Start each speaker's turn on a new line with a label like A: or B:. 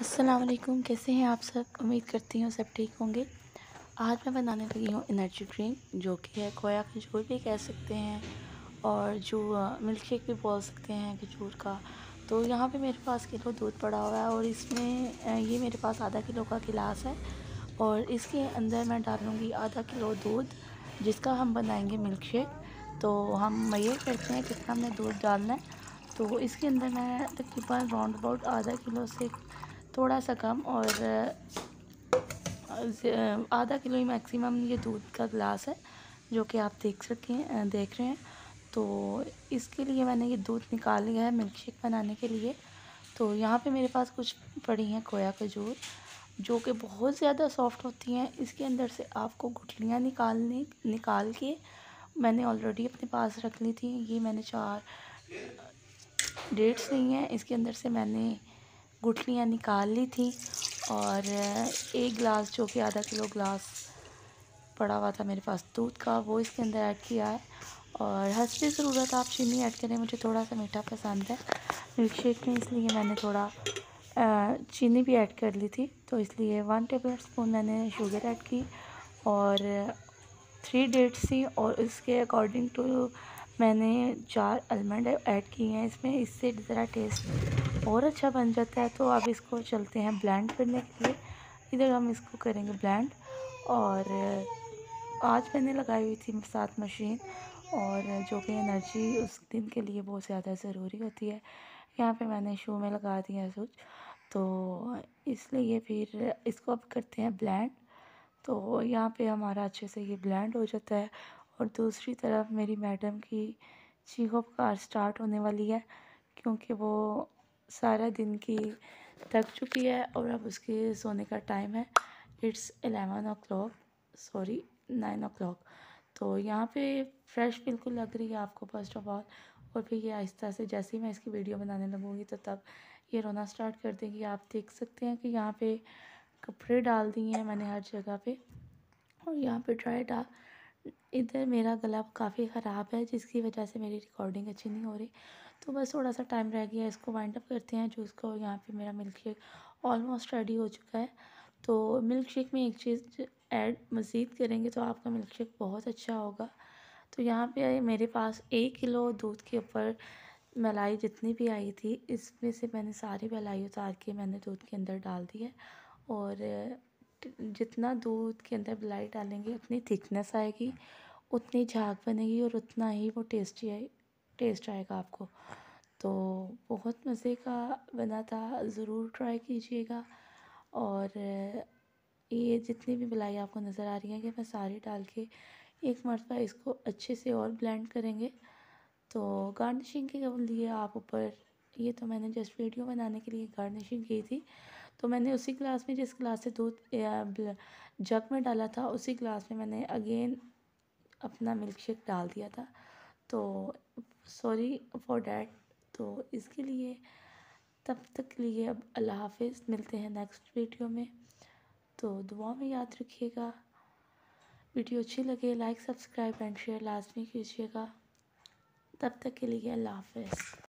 A: असलकुम कैसे हैं आप सब? उम्मीद करती हूँ सब ठीक होंगे। आज मैं बनाने लगी हूँ एनर्जी ड्रिंक जो कि है खोया खजूर भी कह सकते हैं और जो मिल्क शेक भी बोल सकते हैं खजूर का। तो यहाँ पे मेरे पास किलो दूध पड़ा हुआ है और इसमें ये मेरे पास आधा किलो का गिलास है और इसके अंदर मैं डालूँगी आधा किलो दूध, जिसका हम बनाएँगे मिल्क शेक तो हम ये करते हैं कितना हमने दूध डालना है। तो इसके अंदर मैं तकरीबन राउंड अबाउट आधा किलो से थोड़ा सा कम और आधा किलो ही मैक्सिमम ये दूध का गिलास है, जो कि आप देख सकें देख रहे हैं। तो इसके लिए मैंने ये दूध निकाल लिया है मिल्क शेक बनाने के लिए। तो यहाँ पे मेरे पास कुछ पड़ी हैं खोया खजूर, जो कि बहुत ज़्यादा सॉफ्ट होती हैं। इसके अंदर से आपको गुठलियाँ निकालने, निकाल के मैंने ऑलरेडी अपने पास रख ली थी। ये मैंने चार डेट्स ली हैं। इसके अंदर से मैंने गुठलियाँ निकाल ली थी और एक गिलास, जो कि आधा किलो ग्लास पड़ा हुआ था मेरे पास दूध का, वो इसके अंदर ऐड किया है। और हंसपी ज़रूरत आप चीनी ऐड करें, मुझे थोड़ा सा मीठा पसंद है। मिल्क शेक में इसलिए मैंने थोड़ा चीनी भी ऐड कर ली थी तो इसलिए वन टेबल स्पून मैंने शुगर ऐड की और थ्री डेट्स थी और इसके अकॉर्डिंग टू मैंने चार आलमंड ऐड किए हैं इसमें, इससे ज़रा टेस्ट और अच्छा बन जाता है। तो अब इसको चलते हैं ब्लेंड करने के लिए। इधर हम इसको करेंगे ब्लेंड और आज मैंने लगाई हुई थी साथ मशीन और जो कि एनर्जी उस दिन के लिए बहुत ज़्यादा ज़रूरी होती है। यहाँ पे मैंने शू में लगा दिया स्विच तो इसलिए फिर इसको अब करते हैं ब्लेंड तो यहाँ पे हमारा अच्छे से ये ब्लेंड हो जाता है। और दूसरी तरफ़ मेरी मैडम की चीखों पुकार स्टार्ट होने वाली है। क्योंकि वो सारा दिन की थक चुकी है और अब उसके सोने का टाइम है। It's eleven o'clock sorry nine o'clock तो यहाँ पे फ्रेश बिल्कुल लग रही है आपको फ़र्स्ट ऑफ़ ऑल और फिर ये आहिस्ता से जैसे ही मैं इसकी वीडियो बनाने लगूँगी तो तब ये रोना स्टार्ट कर देगी। आप देख सकते हैं कि यहाँ पे कपड़े डाल दिए हैं मैंने हर जगह पे। और यहाँ पे ड्राई डाल इधर मेरा गला काफ़ी ख़राब है, जिसकी वजह से मेरी रिकॉर्डिंग अच्छी नहीं हो रही। तो बस थोड़ा सा टाइम रह गया इसको वाइंड अप करते हैं जूस को यहाँ पे मेरा मिल्क शेक ऑलमोस्ट रेडी हो चुका है। तो मिल्क शेक में एक चीज़ ऐड मज़ीद करेंगे तो आपका मिल्क शेक बहुत अच्छा होगा। तो यहाँ पे मेरे पास एक किलो दूध के ऊपर मलाई जितनी भी आई थी, इसमें से मैंने सारी मलाई उतार के मैंने दूध के अंदर डाल दी है। और जितना दूध के अंदर मलाई डालेंगे, उतनी थिकनेस आएगी, उतनी झाग बनेगी और उतना ही वो टेस्टी आए टेस्ट आएगा आपको। तो बहुत मज़े का बना था। ज़रूर ट्राई कीजिएगा। और ये जितनी भी मलाई आपको नज़र आ रही है कि मैं सारी डाल के एक मरतबा इसको अच्छे से और ब्लेंड करेंगे। तो गार्निशिंग के लिए आप ऊपर। ये तो मैंने जस्ट वीडियो बनाने के लिए गार्निशिंग की थी। तो मैंने उसी क्लास में, जिस क्लास से दूध जग में डाला था, उसी क्लास में मैंने अगेन अपना मिल्क शेक डाल दिया था। तो सॉरी फॉर डैट तो इसके लिए, तब तक के लिए अब अल्लाह हाफिज़। मिलते हैं नेक्स्ट वीडियो में। तो दुआ में याद रखिएगा। वीडियो अच्छी लगे लाइक सब्सक्राइब एंड शेयर लाजमी कीजिएगा। तब तक के लिए अल्लाह हाफिज़।